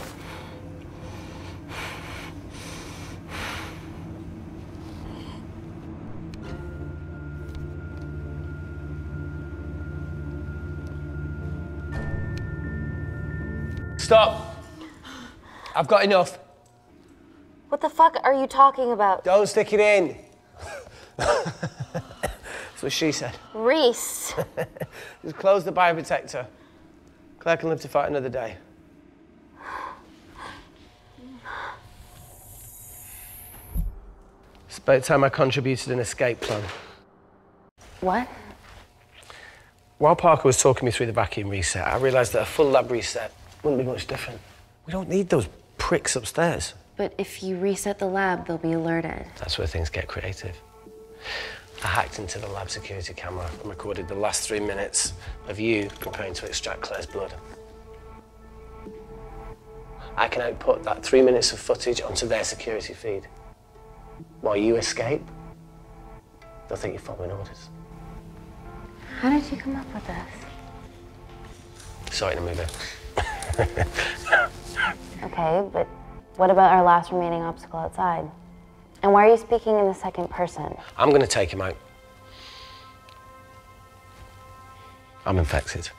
Stop. I've got enough. What the fuck are you talking about? Don't stick it in. That's what she said. Reese. Just close the bioprotector. Claire can live to fight another day. It's about time I contributed an escape plan. What? While Parker was talking me through the vacuum reset, I realised that a full lab reset wouldn't be much different. We don't need those pricks upstairs. But if you reset the lab, they'll be alerted. That's where things get creative. I hacked into the lab security camera and recorded the last three minutes of you preparing to extract Claire's blood. I can output that three minutes of footage onto their security feed. While you escape, they'll think you're following orders. How did you come up with this? Sorry to move it. Okay, but what about our last remaining obstacle outside? And why are you speaking in the second person? I'm going to take him out. I'm infected.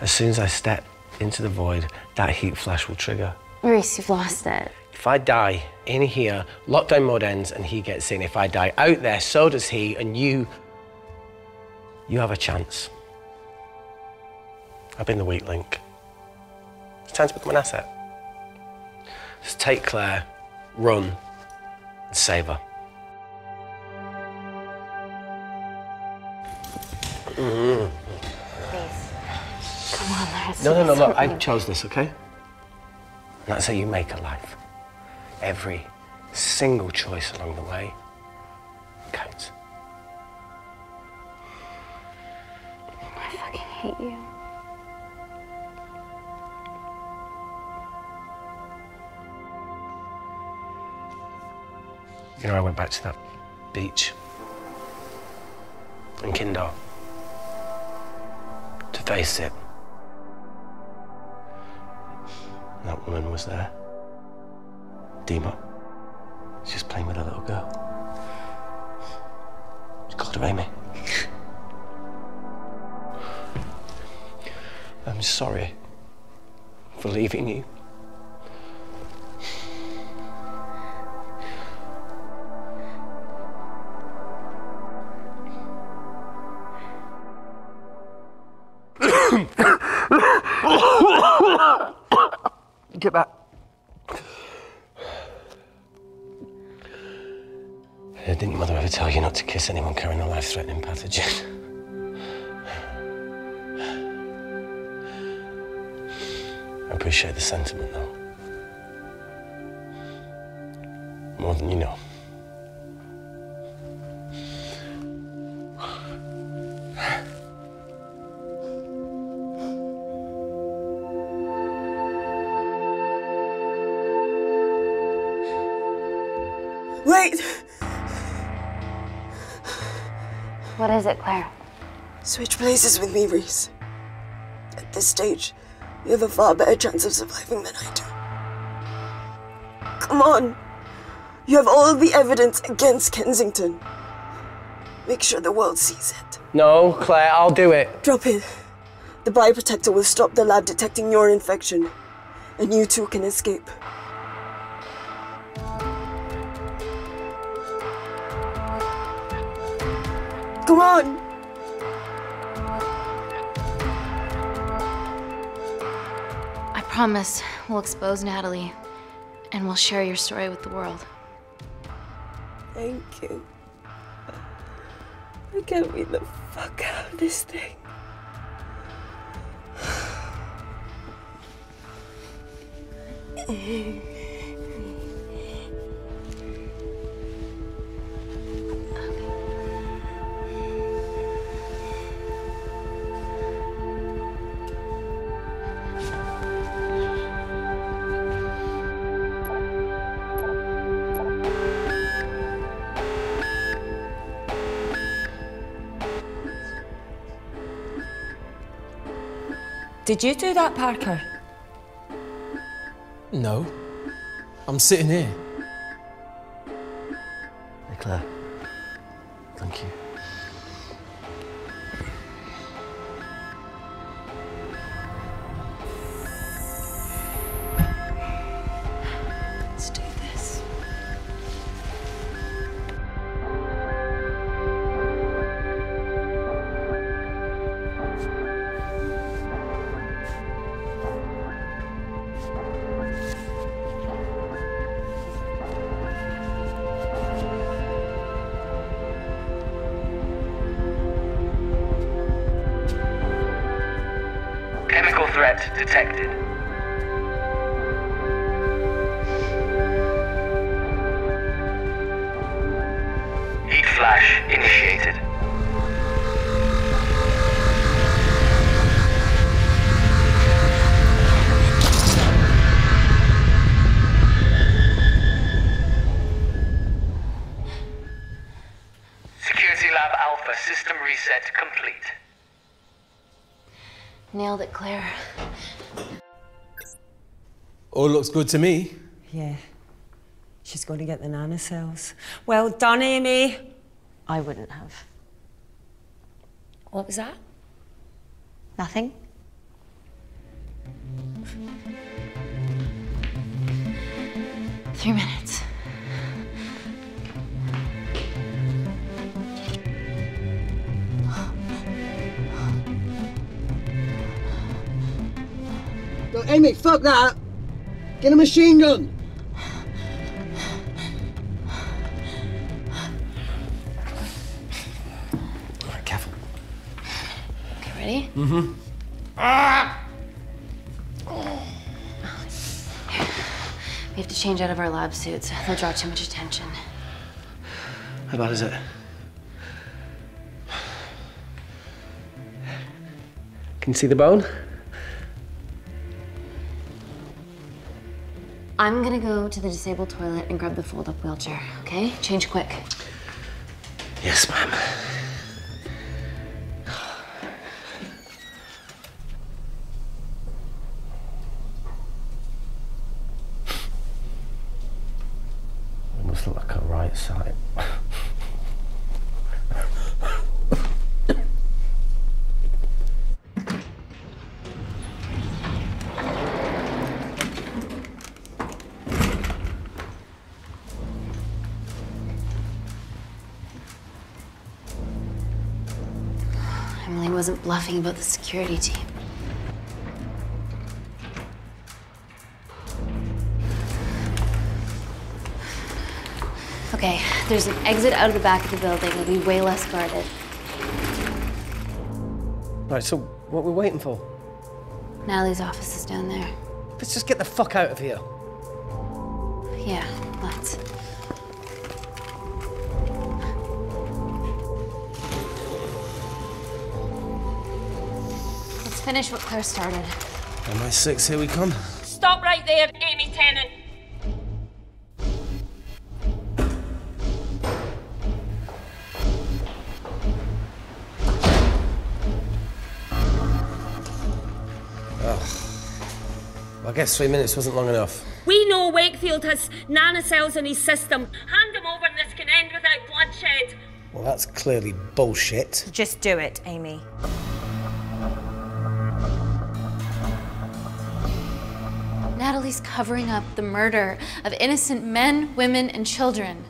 As soon as I step into the void, that heat flash will trigger. Maurice, you've lost it. If I die in here, lockdown mode ends and he gets in. If I die out there, so does he, and you. You have a chance. I've been the weak link. It's time to become an asset. Just take Claire, run, and save her. Mhm. Come on, there's No, no, no, look, I chose this, okay? And that's how you make a life. Every single choice along the way counts. I fucking hate you. You know, I went back to that beach in Kindar to face it. That woman was there. Dima. She's just playing with a little girl. She called her Amy. I'm sorry for leaving you. Life-threatening pathogen? I appreciate the sentiment, though. More than you know. It, Claire? Switch places with me, Reese. At this stage, you have a far better chance of surviving than I do. Come on! You have all the evidence against Kensington. Make sure the world sees it. No, Claire, I'll do it. Drop it. The bioprotector will stop the lab detecting your infection, and you too can escape. On! I promise we'll expose Natalie and we'll share your story with the world. Thank you. I can't be the fuck out of this thing. Did you do that, Parker? No. I'm sitting here. Looks good to me. Yeah. She's going to get the nanocells. Well done, Amy. I wouldn't have. What was that? Nothing? Three minutes. No, Amy, fuck that! Get a machine gun! All right, careful. Okay, ready? Mm-hmm. Ah! We have to change out of our lab suits. They'll draw too much attention. How bad is it? Can you see the bone? I'm gonna go to the disabled toilet and grab the fold-up wheelchair, okay? Change quick. Yes, ma'am. Bluffing about the security team. Okay, there's an exit out of the back of the building. It'll be way less guarded. Right, so what we're waiting for? Natalie's office is down there. Let's just get the fuck out of here. Yeah, finish what Claire started. MI6, here we come. Stop right there, Amy Tennant. Ugh. I guess three minutes wasn't long enough. We know Wakefield has nanocells in his system. Hand him over and this can end without bloodshed. Well, that's clearly bullshit. Just do it, Amy. Covering up the murder of innocent men, women, and children.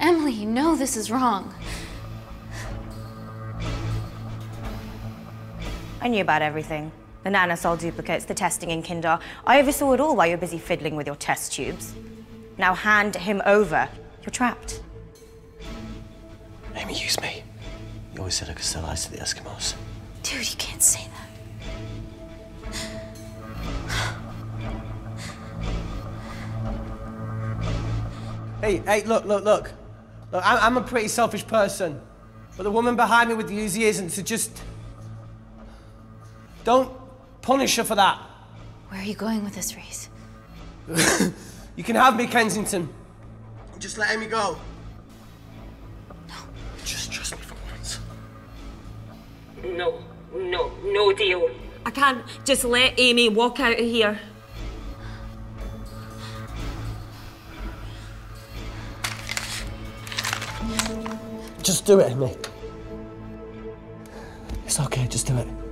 Emily, you know this is wrong. I knew about everything. The nanocell duplicates, the testing in Kindar. I oversaw it all while you're busy fiddling with your test tubes. Now hand him over. You're trapped. Amy, use me. You always said I could sell ice to the Eskimos. Dude, you can't say that. Hey, hey, look, look, look. Look, I'm, I'm a pretty selfish person. But the woman behind me with the Uzi isn't, so just. Don't punish her for that. Where are you going with this, Reese? You can have me, Kensington. Just let Amy go. No. Just trust me for once. No, no, no deal. I can't just let Amy walk out of here. Just do it, Amy. It's okay, just do it.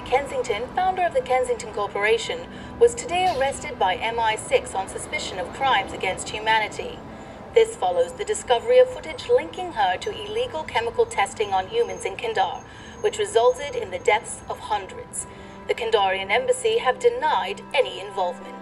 Kensington, founder of the Kensington Corporation, was today arrested by MI6 on suspicion of crimes against humanity. This follows the discovery of footage linking her to illegal chemical testing on humans in Kindar, which resulted in the deaths of hundreds. The Kindarian embassy have denied any involvement.